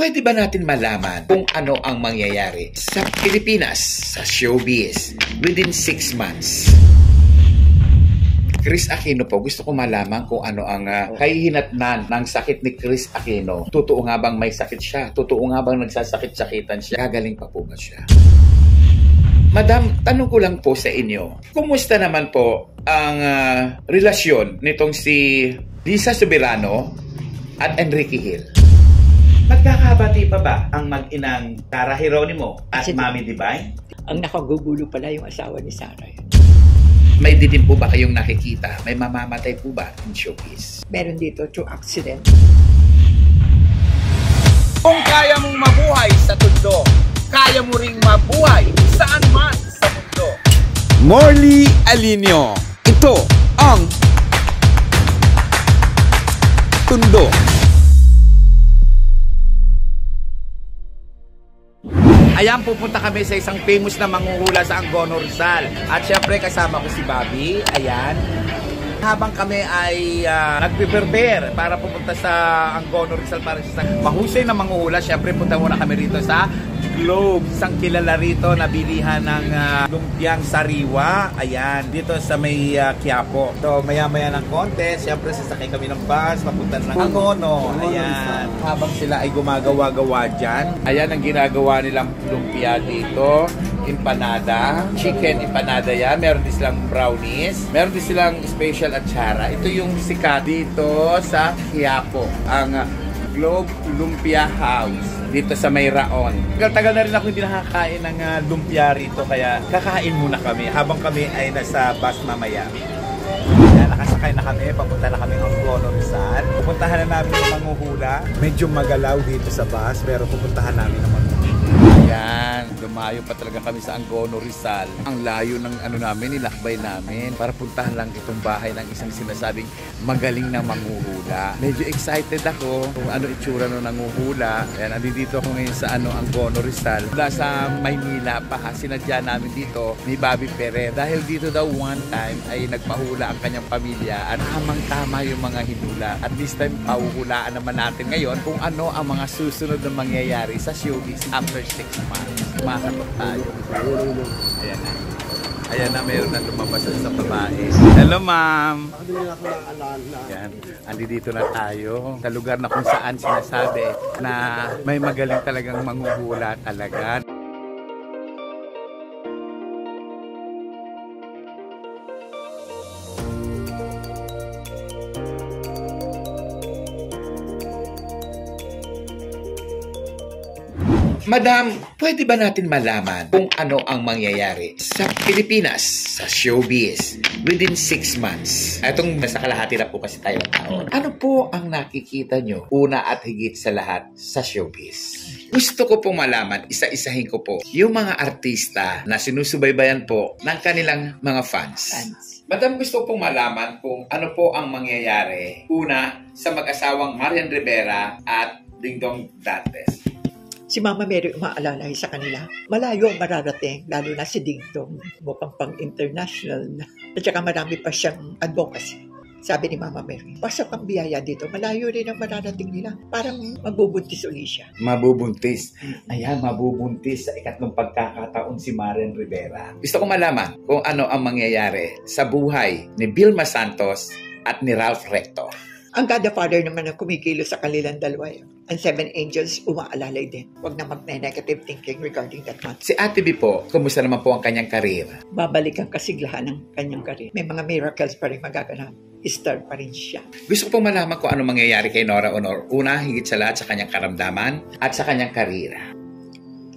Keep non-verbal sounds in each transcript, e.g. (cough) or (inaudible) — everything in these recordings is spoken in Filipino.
pwede ba natin malaman kung ano ang mangyayari sa Pilipinas, sa showbiz, within 6 months? Chris Aquino po, gusto ko malaman kung ano ang uh, kahihinatnan ng sakit ni Chris Aquino. Totoo nga bang may sakit siya? Totoo nga bang nagsasakit-sakitan siya? Gagaling pa po ba siya? Madam, tanong ko lang po sa inyo, kumusta naman po ang uh, relasyon nitong si Lisa Soberano at Enrique Hill? Magkakabati pa ba ang mag-inang Tara Geronimo at Kasi- Mami Divine? Ang nakagugulo pala yung asawa ni Sarah. May dilim po ba kayong nakikita? May mamamatay po ba in showbiz? Meron dito through accident. Kung kaya mong mabuhay sa tundo, kaya mo ring mabuhay saan man sa mundo. Morley Alinio. Ito ang Tundo. Ayan, pupunta kami sa isang famous na manguhula sa Angono Rizal. At syempre kasama ko si Bobby. Ayan. Habang kami ay uh, nagpe-prepare para pupunta sa Angono Rizal para sa mahusay na manguhula, syempre punta muna kami rito sa Globe. Isang kilala rito na bilihan ng uh, lumpiang sariwa. Ayan, dito sa may uh, Quiapo. So, maya-maya ng konti, syempre sasakay kami ng bus, papunta ng Angono. Ayan. Habang sila ay gumagawa-gawa dyan, ayan ang ginagawa nilang lumpia dito. Empanada, chicken empanada yan. Meron din silang brownies. Meron din silang special atsara. Ito yung sikat dito sa Quiapo. Ang Globe Lumpia House dito sa may Raon. Tagal-tagal na rin ako hindi nakakain ng uh, lumpia rito kaya kakain muna kami habang kami ay nasa bus mamaya. Nakasakay na kami, papunta na kami ng Rizal. Pupuntahan na namin yung manguhula. Medyo magalaw dito sa bus pero pupuntahan namin ang lumayo pa talaga kami sa Angono Rizal. Ang layo ng ano namin, nilakbay namin para puntahan lang itong bahay ng isang sinasabing magaling na manguhula. Medyo excited ako kung ano itsura ng nanguhula. Ayan, andito ako ngayon sa ano, Angono Rizal. Mula sa Maynila pa, ha, sinadya namin dito ni Bobby Perez. Dahil dito daw one time ay nagpahula ang kanyang pamilya at tamang-tama yung mga hinula. At this time, pahuhulaan naman natin ngayon kung ano ang mga susunod na mangyayari sa showbiz after 6 months. Kumakatok tayo. Ayan na. Ayan na, mayroon na lumabas sa babae. Hello, ma'am. Yan. Andi dito na tayo sa lugar na kung saan sinasabi na may magaling talagang manghuhula talaga. Madam, pwede ba natin malaman kung ano ang mangyayari sa Pilipinas, sa showbiz, within 6 months? Itong nasa kalahati na po kasi tayo ng taon. Ano po ang nakikita nyo, una at higit sa lahat, sa showbiz? Gusto ko pong malaman, isa-isahin ko po, yung mga artista na sinusubaybayan po ng kanilang mga fans. Fans. Madam, gusto pong malaman kung ano po ang mangyayari, una, sa mag-asawang Marian Rivera at Dingdong Dantes. Si Mama Mary umaalala sa kanila. Malayo ang mararating, lalo na si Ding Dong. Mukhang pang international na. At saka marami pa siyang advocacy. Sabi ni Mama Mary, pasok ang biyaya dito. Malayo rin ang mararating nila. Parang magbubuntis uli siya. mabubuntis. Ayan, mabubuntis sa ikatlong pagkakataon si Maren Rivera. Gusto ko malaman kung ano ang mangyayari sa buhay ni Vilma Santos at ni Ralph Recto. Ang Godfather naman ang kumikilo sa kanilang dalawa. yun. Ang Seven Angels umaalalay din. Huwag na mag-negative thinking regarding that one. Si Ate B po, kumusta naman po ang kanyang karir? Babalik ang kasiglahan ng kanyang karir. May mga miracles pa rin magaganap. Star pa rin siya. Gusto ko pong malaman kung ano mangyayari kay Nora Honor. Una, higit sa lahat sa kanyang karamdaman at sa kanyang karir.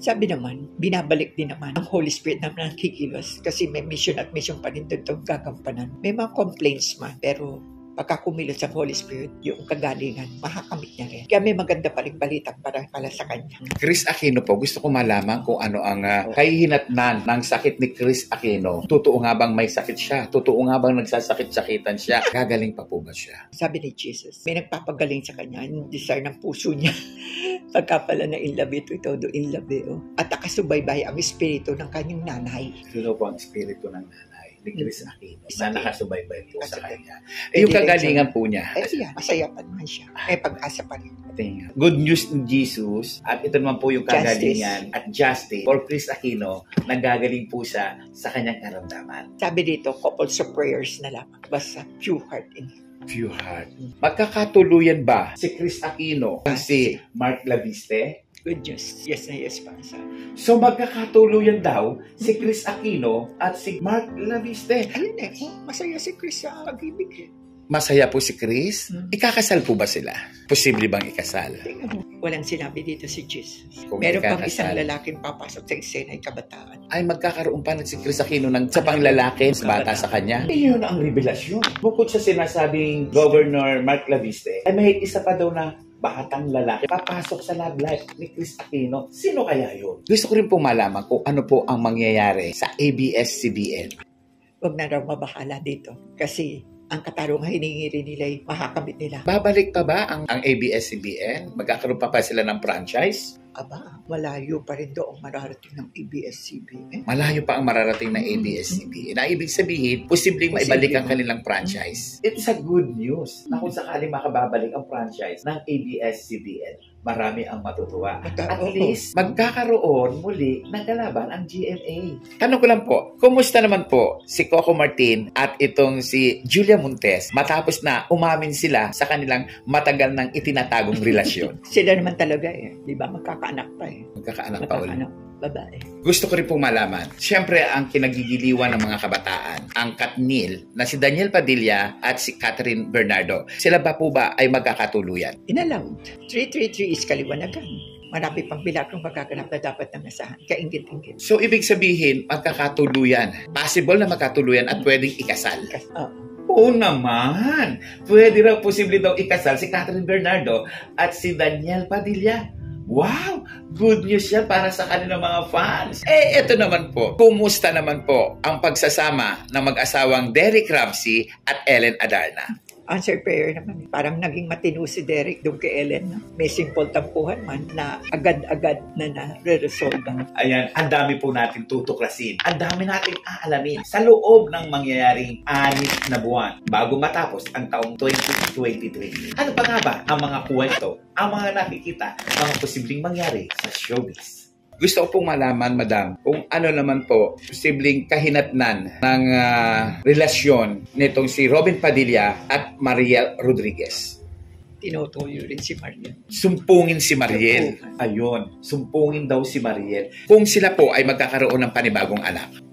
Sabi naman, binabalik din naman ang Holy Spirit naman ang kikilos kasi may mission at mission pa rin itong gagampanan. May mga complaints man, pero pagka kumilos ang Holy Spirit, yung kagalingan, makakamit niya rin. Kaya may maganda pa rin balita para pala sa kanya. Chris Aquino po, gusto ko malaman kung ano ang uh, kahihinatnan ng sakit ni Chris Aquino. Totoo nga bang may sakit siya? Totoo nga bang nagsasakit-sakitan siya? Gagaling pa po ba siya? Sabi ni Jesus, may nagpapagaling sa kanya, yung desire ng puso niya. (laughs) Pagka pala na in love ito, ito do in love eh, oh. At nakasubaybay ang espiritu ng kanyang nanay. Ito po ang espiritu ng nanay. Ni Chris Aquino na nakasubaybay po sa kanya. Eh, yung kagalingan po niya. Eh, yan, masaya pa naman siya. May pag-asa pa rin. Good news ni Jesus at ito naman po yung kagalingan at justice for Chris Aquino nagagaling po siya sa kanyang karamdaman. Sabi dito, couples of prayers na lamang. Basta pure heart in him. Pure heart. Magkakatuluyan ba si Chris Aquino at si Mark Laviste? Good news. Yes na yes pa sa. So magkakatuluyan daw si Chris Aquino at si Mark Laviste. Ayun eh, masaya si Chris sa pag-ibig eh. Masaya po si Chris. Hmm. Ikakasal po ba sila? Posible bang ikasal? Walang sinabi dito si Jesus. Kung Meron pang ikakasal. isang lalaking papasok sa eksena ay kabataan. ay magkakaroon pa na si Chris Aquino ng sa panglalaki, sa bata sa kanya. Iyon ang revelasyon. Bukod sa sinasabing Governor Mark Laviste, ay may isa pa daw na batang lalaki papasok sa love life ni Chris Aquino. Sino kaya yun? Gusto ko rin po malaman kung ano po ang mangyayari sa ABS-CBN. Huwag na raw mabahala dito. Kasi ang katarungan hiningi rin nila ay makakamit nila. Babalik pa ba ang, ang ABS-CBN? Magkakaroon pa pa sila ng franchise? Aba, malayo pa rin doon mararating ng ABS-CBN. Malayo pa ang mararating ng ABS-CBN. Na ibig sabihin, posibleng Posible. maibalik ang kanilang franchise. It's a good news na kung sakaling makababalik ang franchise ng ABS-CBN, marami ang matutuwa. At least, magkakaroon muli ng kalaban ang GMA. Tanong ko lang po, kumusta naman po si Coco Martin at itong si Julia Montes matapos na umamin sila sa kanilang matagal ng itinatagong relasyon? (laughs) Sila naman talaga eh. Di ba? Magkakaanak pa eh. Magkakaanak pa ulit. Babae. Gusto ko rin pong malaman, siyempre ang kinagigiliwan ng mga kabataan, ang Katnil na si Daniel Padilla at si Catherine Bernardo. Sila ba po ba ay magkakatuluyan? Inallowed. 333 is kaliwanagan. Marami pang bilakrong magaganap na dapat ng asahan. Kaingit-ingit. So ibig sabihin, magkakatuluyan. Possible na magkatuluyan at pwedeng ikasal. Kasi, oh, Oo naman. Pwede raw posible daw ikasal si Catherine Bernardo at si Daniel Padilla. Wow! Good news yan para sa kanilang mga fans. Eh, eto naman po. Kumusta naman po ang pagsasama ng mag-asawang Derek Ramsey at Ellen Adarna? Answer prayer naman. Parang naging matino si Derek doon kay Ellen. No? May simple tampuhan man na agad-agad na nare-resolve ang Ayan, ang dami po natin tutuklasin. Ang dami nating aalamin sa loob ng mangyayaring anis na buwan bago matapos ang taong 2023. Ano pa nga ba ang mga kwento, ang mga nakikita, mga posibleng mangyari sa showbiz? Gusto ko pong malaman, madam, kung ano naman po posibleng kahinatnan ng ah, relasyon nitong si Robin Padilla at Mariel Rodriguez. tinutuyo rin si Maria. Sumpungin si Mariel. Ayun, sumpungin daw si Mariel. Kung sila po ay magkakaroon ng panibagong anak.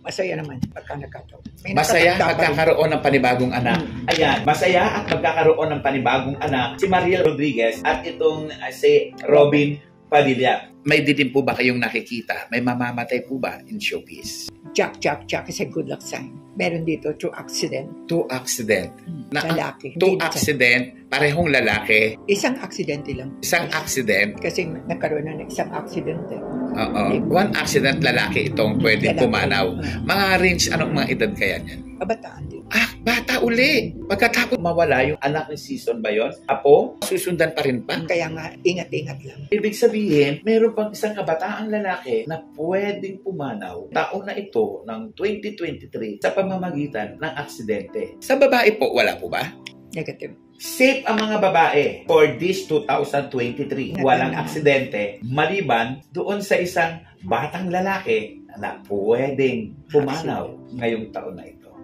Masaya naman pagka nagkataon. Masaya rin. magkakaroon ng panibagong anak. Mm. Ayan, masaya at magkakaroon ng panibagong anak si Mariel Rodriguez at itong uh, si Robin Padilla. May dilim po ba kayong nakikita? May mamamatay po ba in showbiz? Jack, Jack, Jack is a good luck sign. Meron dito through accident. Two accident. Na, lalaki. two Hindi sa- accident, parehong lalaki. Isang aksidente lang. Isang accident, Kasi nagkaroon na ng isang aksidente. oo. One accident lalaki itong pwedeng Lalaki. pumanaw. Ah. Mga range, anong mga edad kaya niyan? Kabataan. Ah, bata uli. Pagkatapos mawala yung anak ni season ba yon? Apo, susundan pa rin pa. Kaya nga, ingat-ingat lang. Ibig sabihin, meron pang isang kabataang lalaki na pwedeng pumanaw taon na ito ng 2023 sa pamamagitan ng aksidente. Sa babae po, wala po ba? Negative. Safe ang mga babae for this 2023. Walang aksidente maliban doon sa isang batang lalaki na pwedeng pumanaw ngayong taon na ito.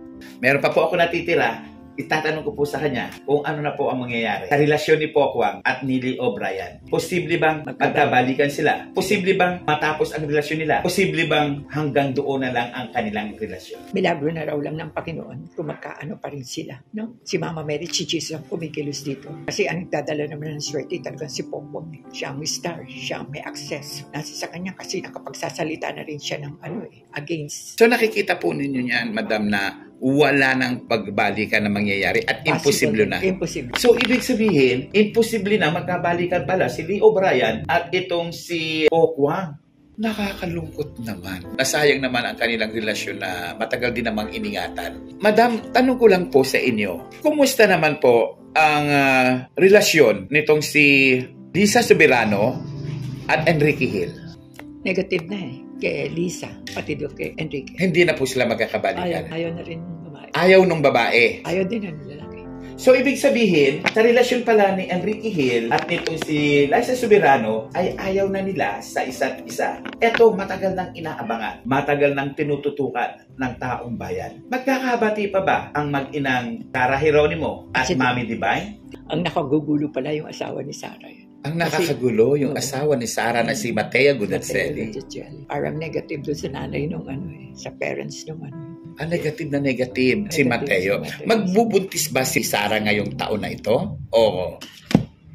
Meron pa po ako natitira itatanong ko po sa kanya kung ano na po ang mangyayari sa relasyon ni Pokwang at ni Lee O'Brien. Posible bang magkabalikan sila? Posible bang matapos ang relasyon nila? Posible bang hanggang doon na lang ang kanilang relasyon? Milagro na raw lang ng Panginoon kung magkaano pa rin sila. No? Si Mama Mary, si Jesus ang kumikilos dito. Kasi ang nagdadala naman ng swerte talagang si Pompong. eh. Siya ang may star, siya ang may access. Nasa sa kanya kasi nakapagsasalita na rin siya ng ano eh, against. So nakikita po ninyo yan, madam, na wala nang pagbalikan na mangyayari at imposible na. Impossible. So, ibig sabihin, imposible na magkabalikan pala si Lee O'Brien at itong si Pokwang. Nakakalungkot naman. Nasayang naman ang kanilang relasyon na matagal din namang iningatan. Madam, tanong ko lang po sa inyo, kumusta naman po ang ah, relasyon nitong si Lisa Soberano at Enrique Hill? Negative na eh. Kay Lisa, pati doon kay Enrique. Hindi na po sila Ayaw, magkakabalikan. ayaw na rin ng babae. Ayaw nung babae. Ayaw din ng lalaki. So, ibig sabihin, sa relasyon pala ni Enrique Hill at nitong si Liza Soberano ay ayaw na nila sa isa't isa. Ito, matagal nang inaabangan, matagal nang tinututukan ng taong bayan. Magkakabati pa ba ang mag-inang Tara Geronimo at Kasi- Mami Divine? Ang nakagugulo pala yung asawa ni Sarah Ang Kasi- nakakagulo, yung Oo. asawa ni Sarah na si Matea. Gudazelli. Parang negative doon sa nanay nung ano eh, sa parents nung ano. eh. Ang negative na negative, si Negative Mateo. si Mateo. Magbubuntis ba si Sarah ngayong taon na ito? Oo.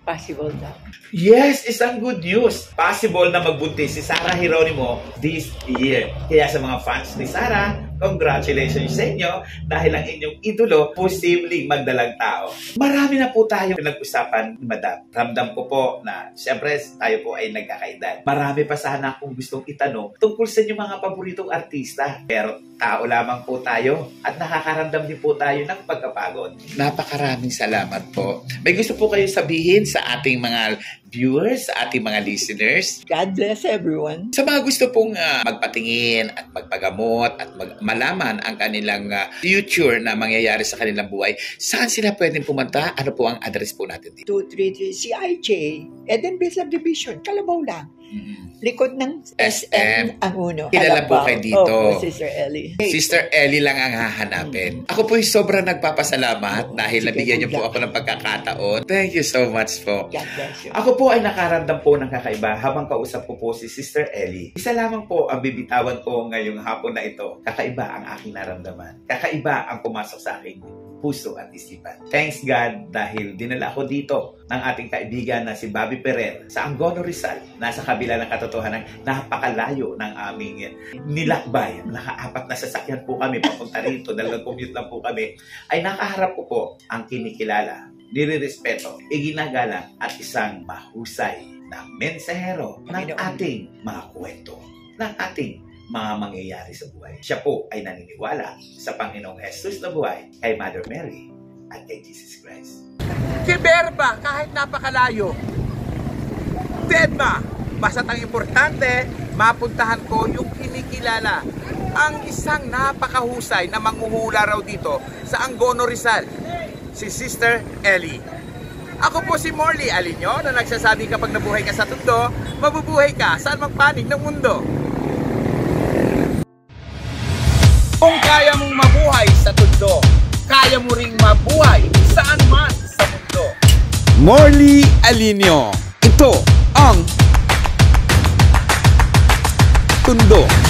Possible daw. Yes, isang good news. Possible na magbuntis si Sarah Geronimo this year. Kaya sa mga fans ni Sarah, congratulations sa inyo dahil ang inyong idolo posibleng magdalang tao. Marami na po tayong pinag-usapan ni Madam. Ramdam ko po na siyempre tayo po ay nagkakaedad. Marami pa sana akong gustong itanong tungkol sa inyong mga paboritong artista. Pero tao lamang po tayo at nakakaramdam din po tayo ng pagkapagod. Napakaraming salamat po. May gusto po kayo sabihin sa ating mga viewers, ating mga listeners? God bless everyone. Sa mga gusto pong ah, magpatingin at magpagamot at mag- malaman ang kanilang ah, future na mangyayari sa kanilang buhay, saan sila pwedeng pumunta? Ano po ang address po natin dito? 233 CIJ, Edenville Subdivision, Kalabaw lang. Mhm. Likod ng SM. SM Anguno. Kilala po kayo dito. Oh, Sister Ellie. Hey, Sister Ellie lang ang hahanapin. Ako po sobrang nagpapasalamat dahil Sige, nabigyan niyo po ako ng pagkakataon. Thank you so much po. God bless you. Ako po ay nakaramdam po ng kakaiba habang kausap ko po si Sister Ellie. Isa lamang po ang bibitawan ko ngayong hapon na ito. Kakaiba ang aking naramdaman. Kakaiba ang pumasok sa aking puso at isipan. Thanks God dahil dinala ko dito ng ating kaibigan na si Bobby Ferrer sa Angono Rizal. Nasa kabila ng katotohanan, napakalayo ng aming nilakbay. Nakaapat na sasakyan po kami papunta rito. Dalagang commute lang po kami. Ay nakaharap ko po ang kinikilala nirirespeto, iginagalang at isang mahusay na mensahero ng ating mga kwento, ng ating mga mangyayari sa buhay. Siya po ay naniniwala sa Panginoong Jesus na buhay, kay Mother Mary at kay Jesus Christ. Kiberba kahit napakalayo. Deadma, basta't ang importante, mapuntahan ko yung kinikilala ang isang napakahusay na manghuhula raw dito sa Angono Rizal, si Sister Ellie. Ako po si Morley Alinyo na nagsasabi kapag nabuhay ka sa tundo, mabubuhay ka saan mang panig ng mundo. Kaya mo ring mabuhay saan man sa mundo. Morley Alinio. Ito ang Tundo.